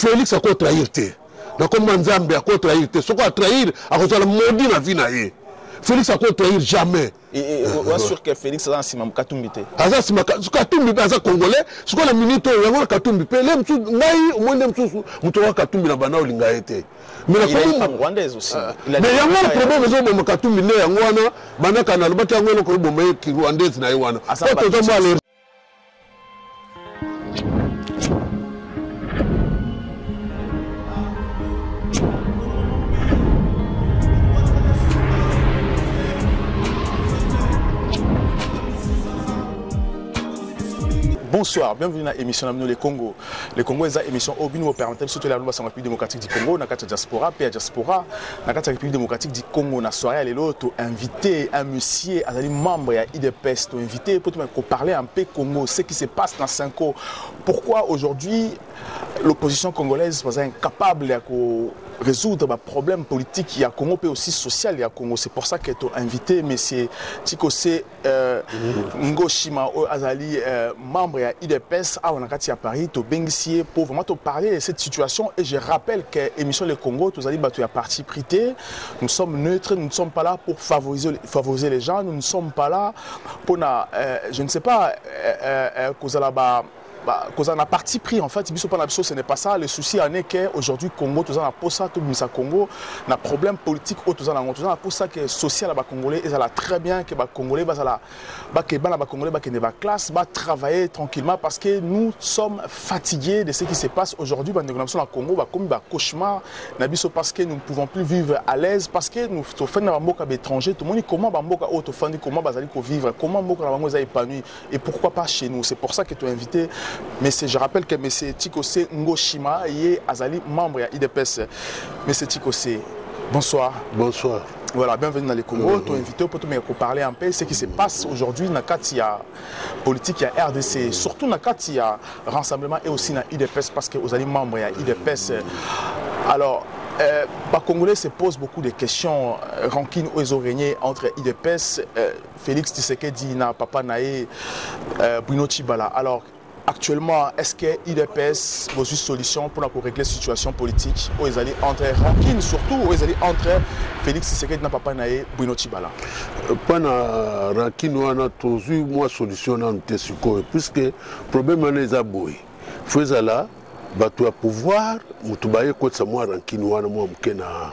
félix akotrahir te? Nakomba nzambe akotrahir te? Soko atrahir akozala modi na vi na ye. Félix akotrahir jamais? Aza na nsima katumbi mpe aza congolais sikoyo na minute oyo yango na katumbi mpe le mosusu ngai omoi nde mosusu moto wa katumbi na banda olinga ye te. Mais yango wana problème ezoboma katumbi nde yango wana bandaka na alobaki yango eloko eboma ye kirwandaise na ye wana. Po toza mwa bonsoir bienvenue na émission na bino le congo. Le congo eza émission oyo bino bopermettre biso toyela loba sango république démocratique du congo na kati ya diaspora mpe ya diaspora na république démocratique du congo. Na soirée ya lelo toinvité un monsieur azali membre ya idps toinvité mpo tomaka koparler un peu congo ce qui se passe na cinco pourquoi aujourd'hui l'opposition congolaise baza incapable ya ko résoudre ba problème politique. Ya Congo mais aussi social ya Congo. C'est pour ça que tu invité monsieur Tikose euh, Ngoshima Azali euh, membre ya IDPS à Wanakati à Paris to bengisi pour vraiment te parler de cette situation et je rappelle que émission le Congo tous allez battu à parti prité nous sommes neutres nous ne sommes pas là pour favoriser favoriser les gens. Nous ne sommes pas là pour na euh, je ne sais pas euh, euh, bas bah, cause on a parti pris en fait. Ce n'est pas ça. Le souci en que aujourd'hui Congo tous na posa tout misa Congo na problème politique au tous na tous na posa que social ba congolais ils la très bien que ba congolais ba la ba que congolais que ba classe travailler tranquillement parce que nous sommes fatigués de ce qui se passe aujourd'hui ba négociation na Congo comme ba cauchemar. Parce que nous ne pouvons plus vivre à l'aise parce que nous to fait na mboka étranger. Tout monde comment ba mboka au to fandi comment vivre comment mboka na bango épanoui et pourquoi pas chez nous? C'est pour ça que tu invité mais je rappelle que M. Tikose Ngoshima est Azali, membre de l'IDPS. M. Tikose, bonsoir. Bonsoir. Voilà, bienvenue dans les Congo. Tu es invité pour te parler un peu de ce qui se passe aujourd'hui dans la politique, il y a RDC, surtout dans le rassemblement et aussi dans l'IDPS parce que vous allez membre de l'IDPS. Alors, euh, les Congolais se posent beaucoup de questions. Rancune où ils ont régné entre IDPS, euh, Félix Tshisekedi, na Papa Naé, euh, Bruno Chibala. Alors, actuellement, est-ce que l'IDPS a une solution pour régler la situation politique où ils allaient entre Rankine, surtout où ils allaient entre Félix Tshisekedi, Papa Naé, Bruno Chibala Pana Rankine, on a toujours une solution le Tessuko, puisque problème est aboué. Faisala, bato ya pouvoir moto baye kotisa mwa rankine wana mwa moke na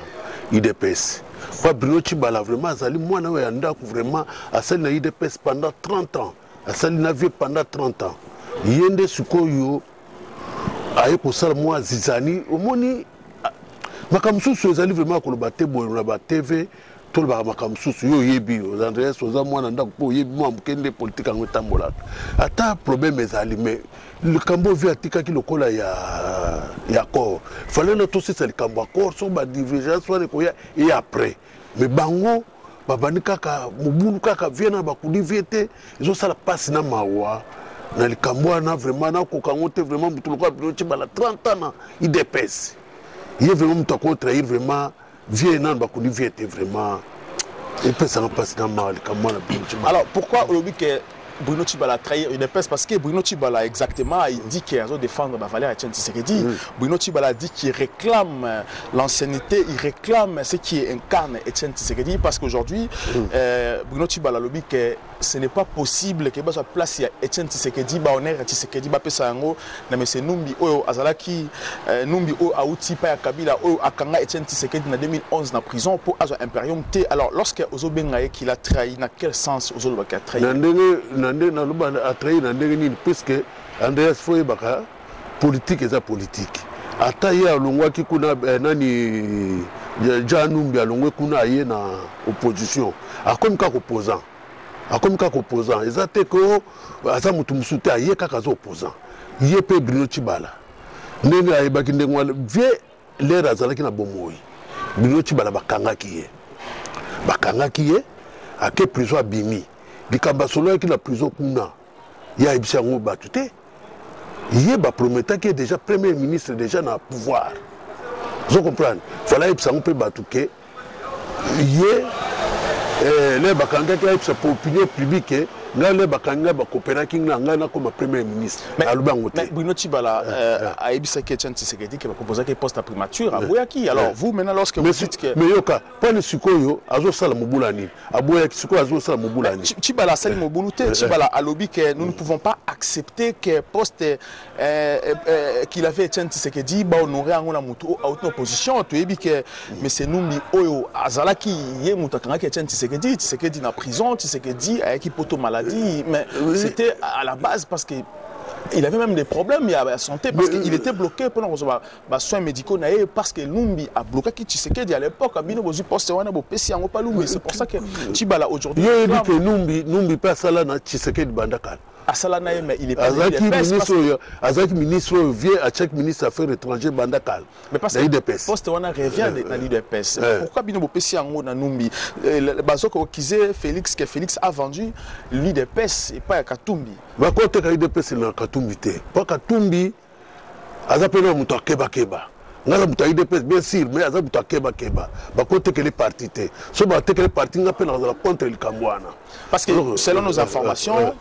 idps kwa bruno chibala vraiment azali mwana oyo ya ndako vraiment asali na idps pendant 30 ans asali na vie pendant 30 ans ye nde sikoyo aye kosala mwa zizani. Omoni makambo mosusu ezali vraiment koloba te boye na batv tolobaka makambo mosusu yo oyebi andreas oza mwana ndako mpo oyebi mwa moke nde politike yango etambolaka. Ata problème ezali mais likambo ovi atikaki lokola ya, ya corps. Fale na tosisa likambo ya corps so badivergence wana ekoya e après. Mais bango babandi kaka mobulu kaka vie na bakudi vie te ezosala mpasi na mawa na likambo wana vraiment nakoka yango te vraiment motu lokola bino cibala 30 ans na idps ye vraiment akotrahir vraiment vie nano bakundi vie te vraiment epesanga mpasi na mawa likambo wana bino cibala alors pourquoi olobi ke Bruno Chibala a trahi une épaisse parce que Bruno Chibala exactement il dit qu'il a défendre Valère Etienne Tshisekedi. Mm. Bruno Chibala dit qu'il réclame l'ancienneté, il réclame ce qui incarne Etienne Tshisekedi parce qu'aujourd'hui mm. euh, Bruno Chibala lobby que ce n'est pas possible que soit place ya Etienne Tshisekedi ba honneur Tshisekedi ba pesa yango na Numbi oyo azalaki euh, Numbi o auti pa Kabila oyo akanga Etienne Tshisekedi na 2011 na prison pour azo imperium T alors lorsque ozobenga qu'il a trahi dans quel sens ozoloba qu'il a trahi? Na ndenge nini? Puiske andreas fo oyebaka politike eza politike ata ye alongwaki kuna eh, nani jean numbi alongwe kuna aye na opposition. Akomi kaka opposant akomi kaka opposant. Eza te ko aza motu mosusu te aye kaka aza opposant. Ye mpe bruno cibala ndenge ayebaki ndenge wana vie lere azalaki na bomoi. Bruno cibala bakangaki ye. Bakangaki ye ake prison abimi. Likambo asololaki na prison kuna. Ye ayebisi yango bato te. Ye baprometaki ye déjà premier ministre déjà na pouvoir. Ozo comprendre fala ayebisa yango mpe bato ke. Ye le bakangaki ayebisa po opinion publique ngai le bakangi ngai bakooperaki nga ngai nakoma premier ministre. Alobi yango te Bruno Chibala euh, a ebisaki Etienne Tshisekedi qui va proposer poste primature aboyaki. Alors vous maintenant lorsque vous Mais dites si- que mais yoka sikoyo azosala nini? Aboyaki sikoyo azosala nini? A lobby que nous ne pouvons pas accepter que poste euh, euh, euh, qu'il avait opposition. Oyo azalaki ye akangaki na prison poto maladie mais Oui. c'était à la base parce que il avait même des problèmes à la santé parce qu'il euh, était bloqué pendant recevoir bah, soins médicaux parce que Lumbi a bloqué Tshisekedi à l'époque abino bozu poste wana bo pesi yango pa Lumbi c'est pour ça que Chibala aujourd'hui yo yebi réclame- ke numbi numbi mpe asala na tshisekedi banda kala asala na ye mais il est pas azalaki ministre oyo azalaki ministre oyo vie atiaki ministre affaires étranger banda kala mais parce na que idps poste wana revient de- na l'UDPS Ouais. pourquoi bino bopesi yango na numbi? Bazoka okize félix que félix a vendu l'UDPS epai ya katumbi. Bakoteka idps na katumbi te. Mpo katumbi aza mpe na moto akebakeba moto ya bien sûr mais aza moto akebakeba bakotekele parti te so batekele parti nga mpe nazala contre likambo wana parce que Alors, selon nos euh, informations euh,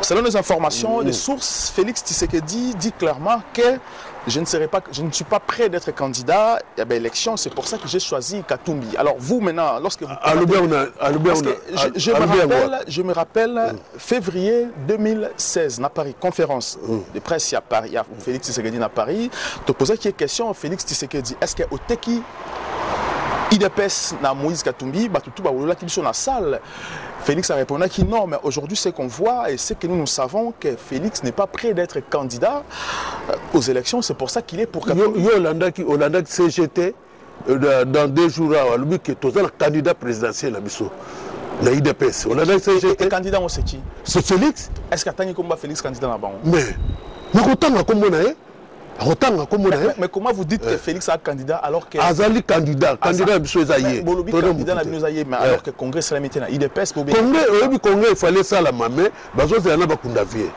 selon nos informations les sources félix tshisekedi dit clairement que je ne, serai pas, je ne suis pas prêt d'être candidat à l'élection, c'est pour ça que j'ai choisi Katumbi. Alors vous maintenant, lorsque vous... na- je, je me rappelle, je me rappelle février 2016, à Paris, conférence de presse à Paris, il y a Félix Tshisekedi à Paris. Tu posais qui question, Félix Tshisekedi, est-ce que au Teki, IDPS na Moïse Katumbi, bah, qui sont dans la salle. Félix a répondu que non, mais aujourd'hui, ce qu'on voit et ce que nous, nous savons, que Félix n'est pas prêt d'être candidat euh, aux élections. C'est pour ça qu'il est pour yo yo olandaki olandaki cgt euh, da- dans deux jours awa alobi ke toza na candidat présidentiel na biso na idps olandaki Et cgt candidat, on sait qui? C'est félix. Est-ce qu'Atani Komba Félix candidat là-bas mais nakotanga nkombo na ye akotanga nkombo na mais, comment vous dites que Félix a candidat alors que azali candidat candidat na biso eza ye bolobi candidat na motu te. bino eza ye mais alors que congrès esalami te na idps bobe congrès oyebi congrès efali esalama me bazozela na bakunda vie.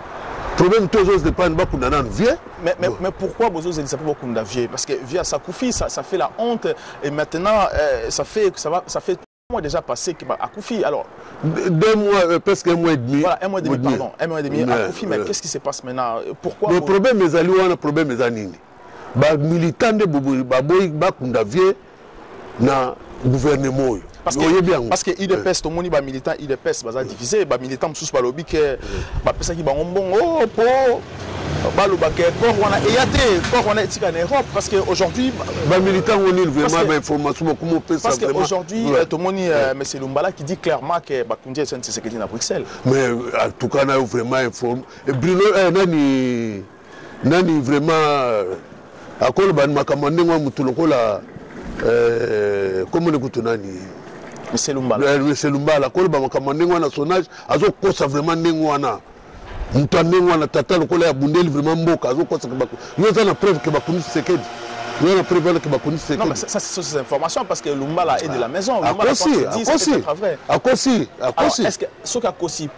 Problème te ozozepane bakunda nanu vie mais, mais, mais pourquoi bozo zelisa pe bokunda vieux parce que vieux Sakoufi ça, ça fait la honte. Et maintenant euh, ça fait ça va ça fait mois déjà passé que bah, Akoufi alors deux mois euh, presque un mois et demi. Voilà un mois et demi Mois pardon un mois et demi. Mais qu'est-ce qui se passe maintenant pourquoi bo- problème ezali wana problème eza nini. Bamilitant nde boboyi baboyi bakunda vie na gouvernement oyo. Parce que, oyebi yango. parce que IDPS tomoni bamilitant IDPS baza divisé bamilitant mosusu balobi ke bapesaki bango mbongo mpo balobaka corps wana eya te corps wana etika na europe parce que aujourd'hui bamilitant ngo nini Parce vraiment que- bainformation bakoma opesa Parce vraiment qu'aujourd'hui, Ouais. euh, Tomoni, euh, M. Lumbala qui dit clairement que Bakundi est Tshisekedi à Bruxelles. mais en tout cas nayo vraiment informe Et bruno eh, nani nani vraiment euh, akoloba ni makambo ndenge wa motu lokola eh, komone kutu nani M. Lumbala. Eh, mese lumbala akoloba makambo ndenge wana sonage azokosa vraiment ndenge wana moto ya ndenge wana tata lokola ya bundeli vraiment mboka azokosa yo eza na preuve ke bakundi sekedi yo na preuve wana ke bakundi Non, mais sekedi ça, ça, ce sont ces informations parce que Lumbala est de la maison. Lumbala, quand akosi akosi akosi Alors, akosi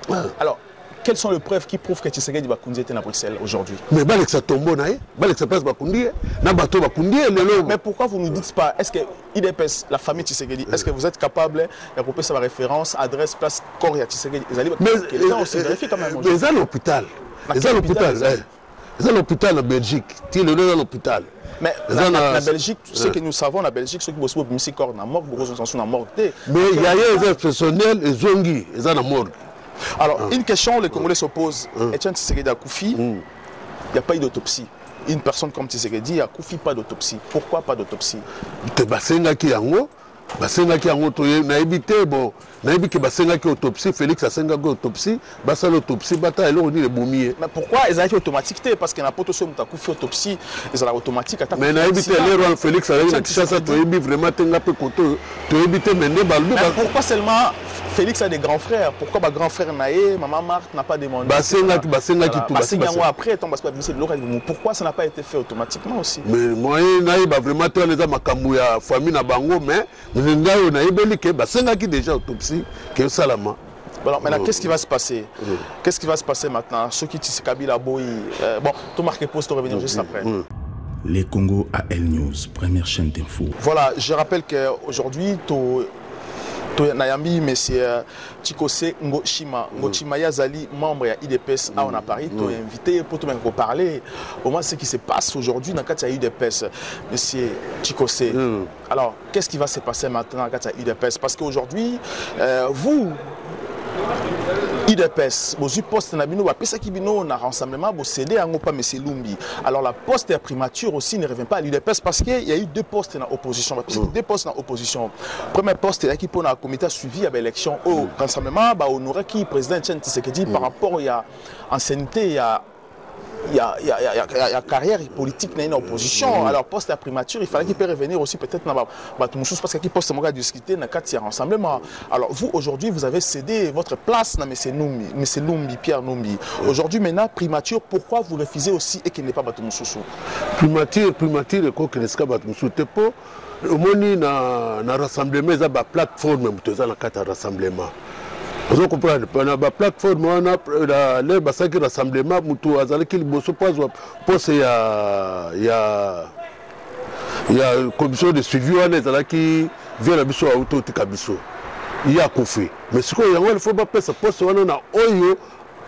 quelles sont les preuves qui prouvent que Tshisekedi Bakundi était à Bruxelles aujourd'hui? Mais balekisa tombo na ye balekisa place bakundi na bato bakundi lelo. Mais pourquoi vous ne dites pas, est-ce que IDPS, la famille Tshisekedi, est-ce que vous êtes capable de couper sa référence, adresse, place, corps et Tshisekedi? Ils allaient- mais les gens aussi vérifient quand même. mais eza l'hôpital. Na eza quel l'hôpital hôpital, eh? eza l'hôpital na belgique. Ti lelo eza l'hôpital. Mais la, la, la Belgique, ce que nous savons, la Belgique, ceux qui bossent pour Missy Corps, na mort, beaucoup sont dans mort. mais yaya eza personnel ezongi eza na morgue Alors, une question, les Congolais se posent. Etienne Tshisekedi a Koufi, il n'y a pas eu d'autopsie. Une personne comme Tshisekedi a Koufi, pas d'autopsie. Pourquoi pas d'autopsie? Te basengaki yango nayebi te bon nayebi ke basengaki autopsie félix asengaki autopsie basala autopsie bata eloko nini ebomi ye Mais pourquoi ils ont automatique te? Parce qu'il n'y a pas tout ce qui a Koufi autopsie, ils ont automatique. mais nayebi te lero wana félix azalaki na Tshisekedi. toyebi vraiment te nga mpe koto toyebi te me nde balobi Mais ba- pourquoi seulement Félix a des grands frères? Pourquoi ma grand frère Naé, maman Marthe n'a pas demandé Basengaki- basengaki basi- yango après, parce que c'est l'oreille. Pourquoi ça n'a pas été fait automatiquement aussi? Mais moye nayeba vraiment te wana eza makambo ya famille na bango mais ngai oyo nayebeli ke basengaki déjà autopsie ke esalama Alors maintenant, qu'est-ce qui va se passer? Qu'est-ce qui va se passer maintenant? Ceux qui tissent Kabila Boy. euh, bon, tout marqué poste, on revenir juste après. Les Congo AL News, première chaîne d'info. Voilà, je rappelle qu'aujourd'hui, tu to nayambi monsieur chikose ngoshima ngoshima ye azali membre ya idps awa na paris toinvite ye mpo tomeka koparler au moins ce qui se passe aujourd'hui na kati ya udps monsieur chikose Mm. alors qu'est-ce qui va se passer maintenant na kati ya udps parce qu'aujourd'hui euh, vous idps bozwi poste na bino bapesaki bino na rassemblement bocédé yango pa monsieur lumbi. Alors la poste ya primature aussi ne revient pas à l'udps parce que y a eu deux postes na opposition bapesaki deux postes na opposition premier poste ezalaki mpona comité suivi ya baélection oyo rassemblement bahonoraki président etienne tshisekedi par rapport ya ancienneté ya il y a, il y a, il y a, il y a, il y a carrière politique dans une opposition. Alors, poste à primature, il fallait qu'il puisse revenir aussi peut-être dans Batoumousous parce qu'il poste à discuter dans le de rassemblement. Alors, vous, aujourd'hui, vous avez cédé votre place dans M. Numbi, M. Lumbi, Pierre Numbi. Aujourd'hui, maintenant, primature, pourquoi vous refusez aussi et qu'il n'est pas Batoumousous primature primature ekokelesika bato mosusu te mpo omoni na, na rassemblement eza baplateforme moto eza na kati ya rassemblement ozo comprendre na baplateforme wana na le basalaki rassemblement moto azalaki liboso mpo azwa pose ya ya ya commission de suivi wana ezalaki vie na biso auto otika biso. Ye akufi mais sikoyo yango ilfo bapesa poste wana na oyo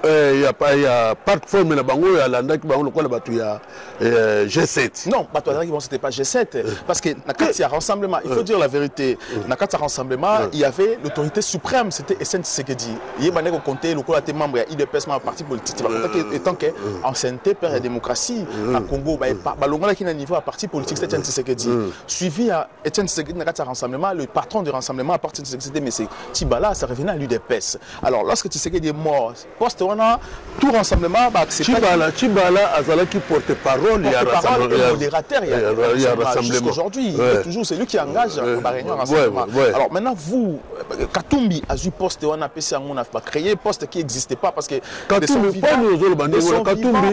eh, ya, ya plateforme na bango oyo alandaki bango lokola bato ya eh, g7 Non, bato azalaki bon, c'était pas G7 parce que na kati ya rassemblement, il faut dire la vérité. Na kati ya rassemblement, il y avait l'autorité suprême, c'était Etienne Tshisekedi. Il y a compté le côté membre. Ya IDPS membre parti politique, bah étant que ancienneté père démocratie na Congo, bah ba longola qui na niveau à parti politique c'était Etienne Tshisekedi. Suivi à Etienne Tshisekedi na kati ya rassemblement, le patron du rassemblement à partir de Tshisekedi mais c'est Tibala, ça revenait à l'UDPS. Alors lorsque Tshisekedi est mort, poste wana tout rassemblement bah accepté chibala azalaki porte-parole ya modérateur, il y a, ya- il y a ya rassemblement. Jusqu'aujourd'hui, il Ouais. toujours c'est lui qui engage Ouais. la réunion Ouais, rassemblement. ouais, ouais. Alors maintenant, vous, Katumbi a eu poste, on a PC, on a créé poste qui n'existait pas parce que Katumbi,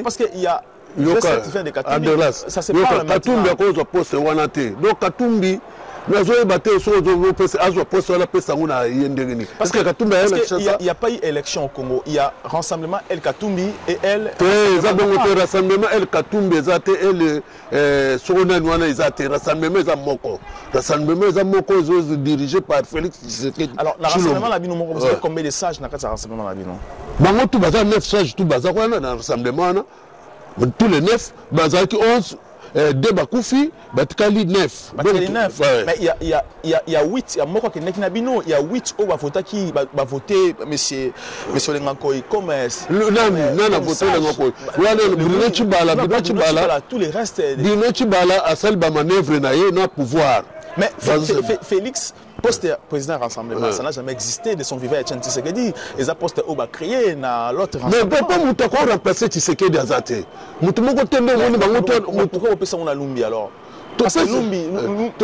parce qu'il y a le yoka c'est yoka katumbi akozwa poste wana te donc katumbi nazoyeba te so ozopesa azwa poste wana apesa yango na ye ndenge nini Parce parce que katumbi parce ayena qu'il n'y a, kinshasa il y a pas eu élection au Congo. Il y a rassemblement El Katumbi et El. te eza bongo Rassemblement. te rassemblement el katumbi eza te ele eh, soko nani wana eza te rassemblement eza moko rassemblement eza moko ezodirige par félix tshisekedi Alors, Tshilombo. rassemblement, la bino, vous avez Ouais. combien de sages dans le rassemblement la bino? Bango tu baza neuf sage tu baza wana na rassemblement wana? Tous les neuf bazalaki 11 eh, de bakufi batikali neuf Bakeli Donc, neuf. ouais. Mais il y a, il y a, il y a, il y a 8, il y a moko qui n'est bino, il y a 8 au qui va voter monsieur monsieur comme Le- nani comme, nani avote wana bruno bruno tous les restes euh, bruno chibala asali bamanœuvre na ye na pouvoir. Mais Félix poste ya président rassemblement Ouais. ça n'a jamais existé de son vivant Etienne Tshisekedi. Et ça poste au ba créé na l'autre mais mpo moto akoremplace tshisekedi aza te moto moko te nde omoni bango to- Pourquoi- opesa ngo na Lumbi alors? Topesi- Lumbi. Eh,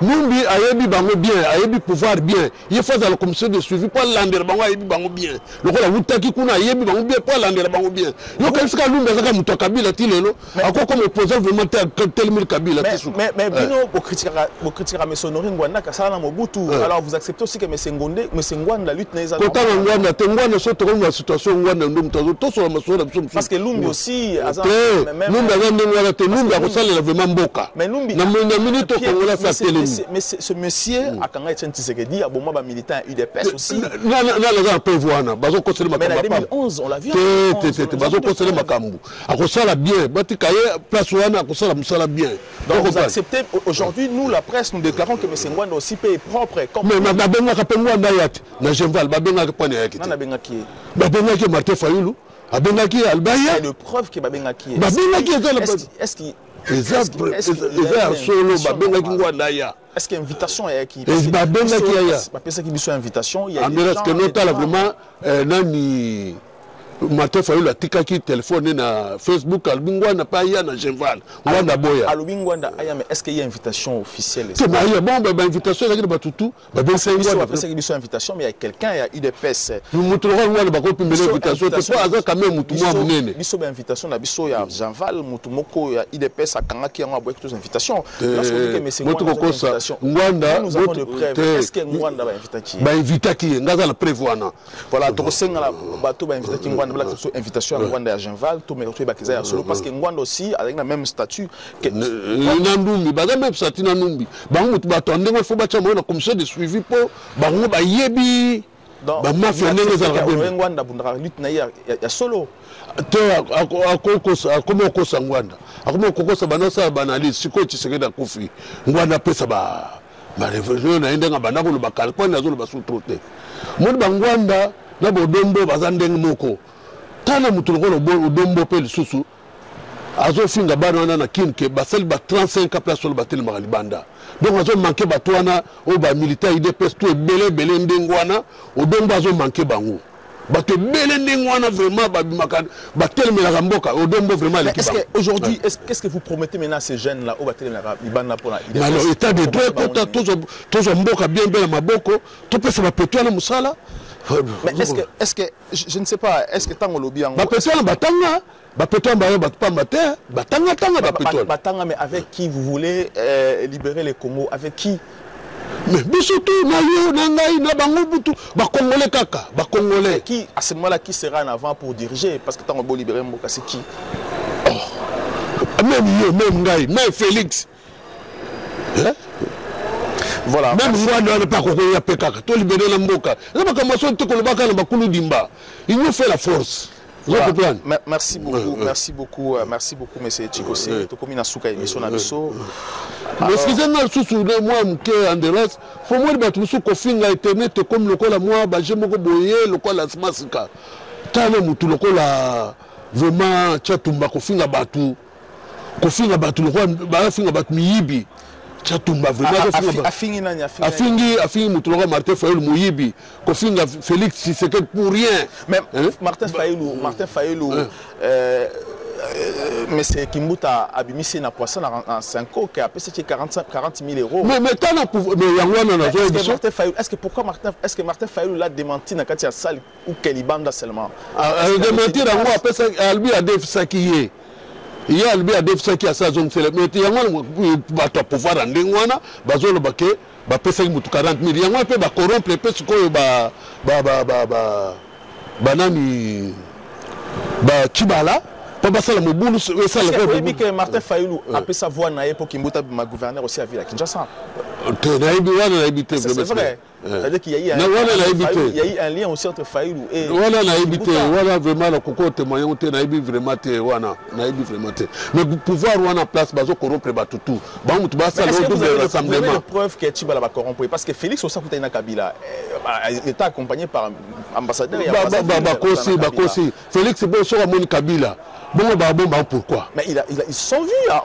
Lumbi- ayebi bango bien ayebi pouvoir bien ye fo azala commission de suivi mpo alandela bango ayebi bango bien lokola awutaki kuna ayebi bango bien mpo alandela bango bien yokanisika lumbi azaka moto ya kabila ti lelo akokoma opposant vraiment te telemeli kabila te mais, Eh. bino bocritiquera M. Honori Ngwanda kasala na Mobutu alors vous acceptez aussi que. Ngonde. Ngwanda lutte na eza kotanga ngwanda te ngwanda so tokomi na situation ngwanda ndo moto azo tosola masolo na biso mosusu parce que Lumbi aussi aza- te numbi aza ndenge wana te numbi akosalela vraiment mboka Lumbi na minute c'est- c'est- mais c'est- ce monsieur akanga Etienne Tshisekedi aboma ba militant ya UDPS aussi. nana aza na preuve wana bazokosela mais en makambo apamba 2011 on l'a vu te 2011, te te bazokosela makambo akosala bien. Batika ye place wana akosala mosala bien. Donc vous acceptez aujourd'hui nous la presse nous déclarons que M. Ngwanda aussi être propre comme mais ma- babengaka mpe ngwanda ya te na genval babengaka mpane yaki te? Nana bengaki ye. babengaki martin fayulu. Abengaki albaya Et le preuve que na Est-ce qu'il- est-ce qu'il eza ya solo babengaki ngo anaya. Eh, babengaki yaya ambelaceke notala vraiment euh, nani martin fayulu atikaki telefone na facebook alobi ngwanda mpe aya na genval ngwanda boya alobi ngwanda aya mais est-ce qu'il y a invitation officielle te na ye bon ba- bainvitation ezalaki na batutu biso invitation mais il y a quelqu'un il y a UDPS moto lokola ngwanda bakopimela invitation te mpo aza kame motu mwa biso- monene biso bainvitation na biso ya motu moko ya UDPS akangaki yango aboyaki tos invitation Eh, kokosa, Ngwanda, bainvitaki ye nga aza na wana voilà tokosengala bato bainvitaki ngwanda invitation ya ngwanda ya genval to me toyebaka eza ya solo parce que ngwanda aussi azalaki na même statut que na ndumbi baza mpe sati na ndumbi bango motu bato ya ndenge fo batya moyo na commission de suivi mpo bango bayebi bamafia ndenge ezalaka Honoré bene ngwanda abundaka lutte na ye ya- ya- ya solo. Te ako- akokosa- akomi okosa ngwanda. Akomi okokosa banasala banalyse sikoyo tshisekedi akufi ngwanda apesa ba barevolution na ye ndenge abanda koloba kala mponi azoloba sutro te moni bangwanda na bodombo baza ndenge moko tala motu lokola odombo mpe lisusu azofinga bana wana na kini ke basali ba 35 place oyo batelemaka libanda. Donc azomanke bato wana oyo bamilitaire idps to ebele ebele ndenge wana odongo azomanke bango. Bato ebele ndenge wana vraiment babimaka batelemelaka mboka odombo vraiment aleki est-ce qu'est-ce que vous promettez maintenant à ces jeunes-là au Batel Libana pour la Mais alors état de droit tozwa- tozwa mboka bien mpe na maboko topesa bapeto wana mosala Mais est-ce que, est-ce que, je, je ne sais pas, est-ce que tant lobi en batanga batangatanga bapeto wana Batanga, mais avec qui vous voulez euh, libérer les Congo? Avec qui? Mais biso tu na yo na ngai na bango butu bakongole kaka bakongole Qui, à ce moment-là, qui sera en avant pour diriger? Parce que tant on libérer Mboka, c'est qui? Même yo même ngai même félix. Hein? voilà même ngwanda wana mpe akokoya mpe kaka to libere na mboka eza makambo aso te koloba kaka na bakulu dimba union fait la force Voilà. Merci beaucoup, merci beaucoup, euh, merci beaucoup, monsieur Chikose. Tokomi na suka émission na biso. Excusez-moi susu de moi mke Andreas, faut moi ba tusu kofinga internet comme lokola moi ba je moko boye lokola smasika. Tala mutu lokola vraiment chatumba kofinga batu. Kofinga batu lokola ba finga batu miyibi. chatumba vraimentaafingi moto loka martin fayulu moyibi. Kofinga félix tshisekedi pour rien. Mais hein? martin fayulu martin fayulu hein? euh, monsieur kimbuta abimisi na poisson en 5 oke apesaki 40 000 euros. Mais yango wana nazoyebisoestce pourquoi martin est ce que martin fayulu la démenti na kati ya sale ou kelibanda seulement? Démentir yango apesaki albi adefisaki ye ye alobi adefisaki asa azongisela mais te yango wana bato ya pouvoir ya ndenge wana bazoloba ke bapesaki motu 40 mille. Yango wana mpe bacorrompre mpe sikoyo ba- ba- ba- ba- ba- banani bacibala mpo basala mobulu esala Est-ce que mpe oui, mobulu. que Martin Fayulu a pu savoir naïe pour Kimbuta, ma gouverneur aussi à Ville à Kinshasa. Te nayebi wana nayebi te Eh. c'est-à-dire qu'il y a eu un lien aussi entre Faïlou et wana nayebi te wana vraiment nakoki otémoigner ngo te nayebi vraiment te wana nayebi vraiment te mais pouvoir wana place bazo corrompre bato tout bango moto basala double rassemblement. preuve que tibala bacorrompre parce que félix osakutani na kabila eh, état accompagné par ambassadeur bakosi bakosi félix bo soki amoni kabila. Bongo babomba pourquoi?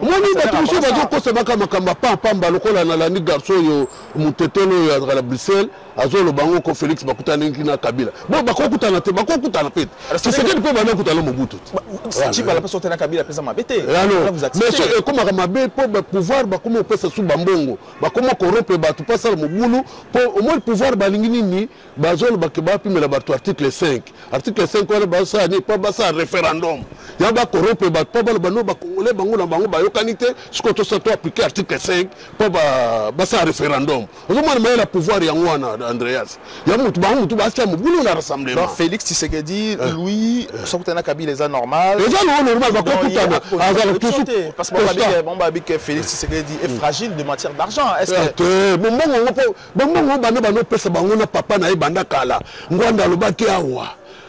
Moni bato mosusu bazokosebaka makambo apampamba lokola nalandi garso oyo motetelo oyo azala na bruxelles azoloba ngo ko félix bakutanaki na kabila. Bo bakokutana te bakokutana pe c'est tisekedi mpe bandakutana mobutu. Te Bah, Tchibala peut sortir na Kabila, peut m'embêter. Là, alors vous mais acceptez. so ekomaka mabe mpo bapouvoir bakoma kopesa su bambongo bakoma korompre bato mpo asala mobulu mpo omoi pouvoir balingi nini bazolobake bapimela bato article 5 article 5 wana basala nini mpo basala référendum. Yango bakorompre bato mpo baloba no bakongole bango na bango bayokani te sikoyo tosa to aplike article 5 mpo ba- basala référendum ozomona mayela pouvoir yango wana andreas yango motu bango motu basia mobulu na rassemblement Félix Tshisekedi, Louis, Sokutana Kabila, les normal. eza nango normal bakokutana a- azala il faut tusu sauter, Parce que bon, Babi- bon, Babi que Félix Tshisekedi est fragile de matière d'argent. Te bombongo ngo banda banopesa bango na papa na ye banda kala ngwanda alobaki awa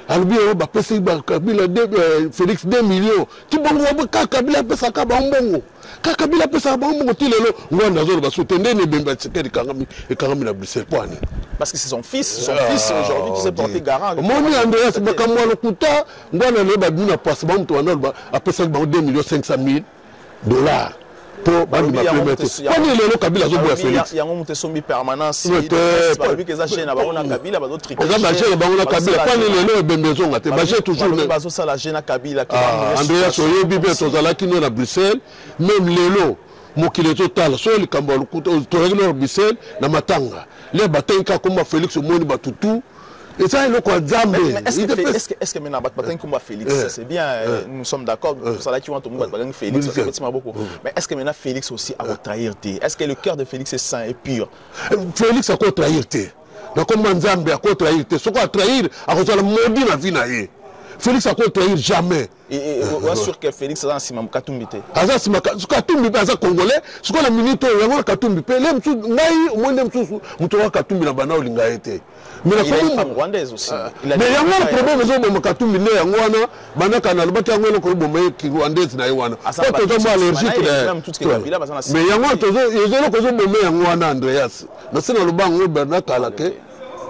alobi oyo bapesi bakabila félix 2 million ti bongo kaka kabila apesaka bambongo kaka kabila apesaka bambongo ti lelo ngwanda azoloba so te ndeni ebemba tshisekedi ekangami ekangami na bruxelles po ani Parce que c'est son fils, son fils aujourd'hui qui s'est porté garant. omoni andreas makambo ya lokuta ngwana naye babimi na pasi bamutu wana apesaki bango 2 million 500 mille dollars mpo bandima premier tour mponi lelo kabila azoboya félixeza eh, na bango na kabila mponi lelo ebembe ezonga te? Baje toujourandreas ah, oyebi mpe tozalaki no na bruxelles. Même lelo mokili ezotala. So likambo tozalaki no na bruxelles na matanga. Le batangika komba félix omoni batutu. Eza eloko ya nzambe Mais- mais Est-ce Il que, est-ce que, est-ce que maintenant, Batbatang Kumba Félix, Eh. c'est bien, euh, nous sommes d'accord, ça là, tu vois, tout le monde Batbatang Félix, ça c'est- fait beaucoup. Mais est-ce que maintenant Félix aussi a retrahir Est-ce que le cœur de Félix est sain et pur? Félix akotrahir te nakomba nzambe akotrahir te soki atrahir akozala modi na vi na ye félix akotrahir jamais oa sûr que félix aza na nsima katumbi te. Aza nsima katumbi mpe aza congolais. Sikoyo na minute oyo yango na katumbi. Mpe le mosusu ngai omoi nde mosusu moto wa katumbi na banda olinga ye te. Mais yango wana problème ezoboma katumbi nde yango wana bandaka nalobaki yango eloko eboma ye kirwandaise na ye wana po toza mo allergique mais yango eloko ezoboma yango wana andreas. Nase naloba yango bernard kalake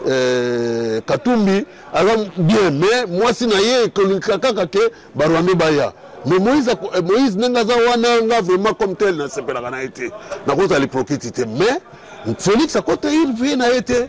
eh, katumbi aza bien mais mwasi na ye ekolinga kaka ke barwande baya. Mais moïse, moïse ndenge aza wana nga vraiment comme tel nasepelaka na ye te. Nakozala liprokiti te. Mais félix akota vie na ye te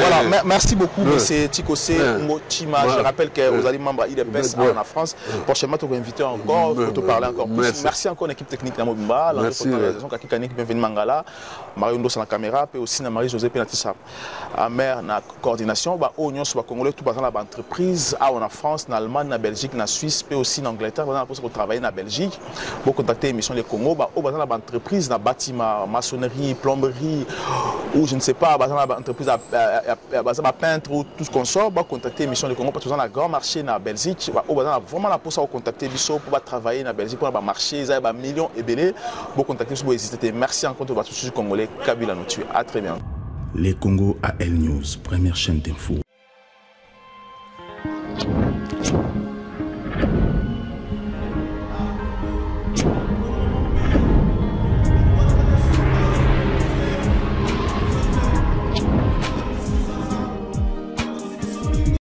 voilà merci beaucoup ouais. Ngochima ouais. je rappelle que vous allez membre IDPS ouais. en France. Prochainement tu vas inviter encore pour te parler encore plus. Merci, merci encore l'équipe technique de Mobimba l'organisation Kaki Kanik bienvenue Mangala Mario Ndos la caméra puis aussi na Marie José Penatissa. À mère na coordination ba o nyonso ba congolais tout basant la entreprise à en France na Allemagne na Belgique na Suisse puis aussi en Angleterre on a pour travailler na Belgique. Pour contacter émission les Congo o basant la entreprise na bâtiment maçonnerie plomberie ou je ne sais pas, dans l'entreprise à, peintre ou tout ce qu'on sort, va contacter Mission du Congo parce que dans le grand marché en Belgique, ou dans vraiment la pour contacter Bissot pour travailler en Belgique, pour marcher, il y a des millions et pour contacter ce qui existe. Merci encore pour tous les Congolais, Kabila nous tue. À très bien. Les Congo L News, première chaîne d'infos. you